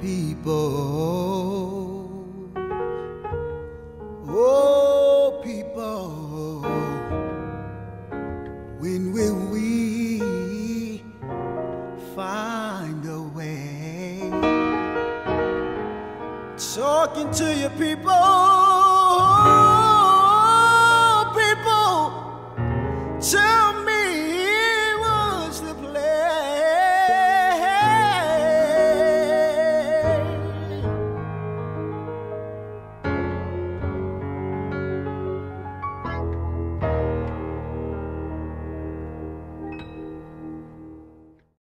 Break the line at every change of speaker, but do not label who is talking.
people. Oh, people, when will we find a way? Talking to your people.